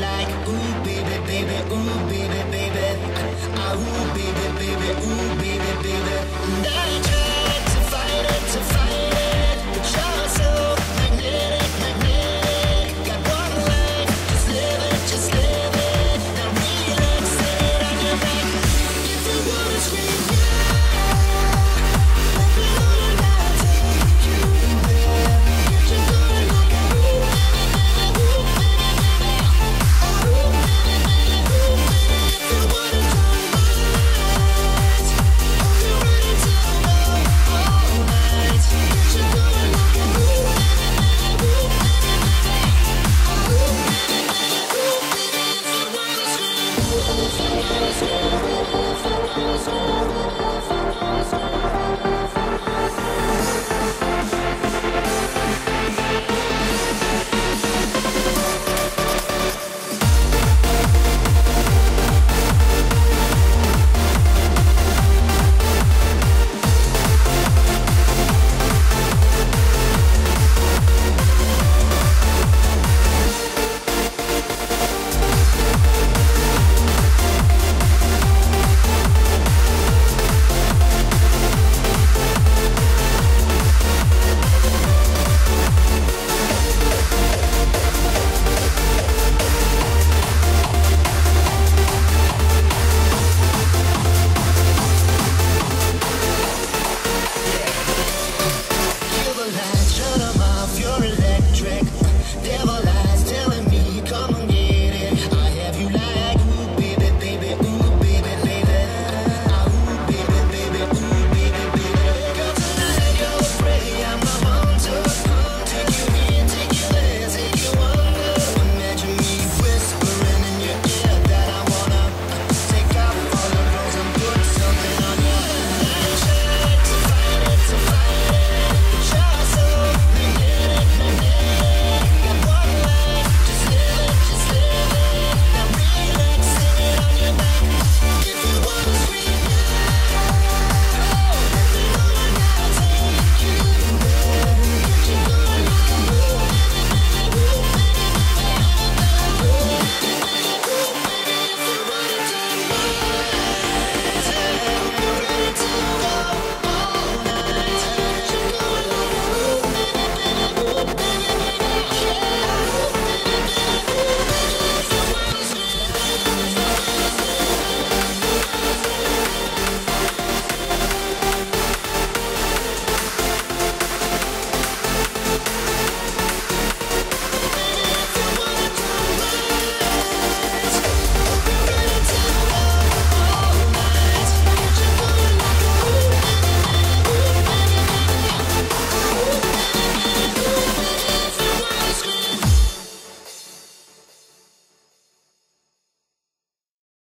like ooh baby baby ooh baby baby ah ooh baby baby ooh baby baby.